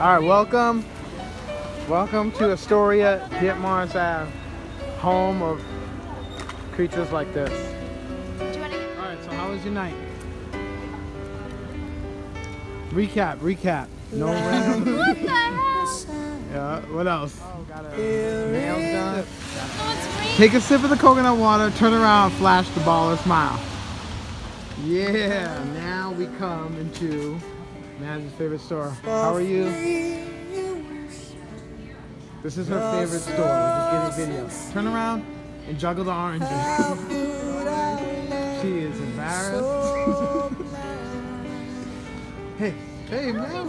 All right, welcome. Welcome to Astoria, Ditmars Ave, uh, home of creatures like this. All right, so how was your night? Recap, recap. No random. What the hell? Yeah, what else? Oh, got a nails done. Oh, it's. Take a sip of the coconut water, turn around, flash the ball, and smile. Yeah, now we come into Mad's favorite store. How are you? This is her favorite store. We're just getting video. Turn around and juggle the oranges. she is embarrassed. hey, hey, man.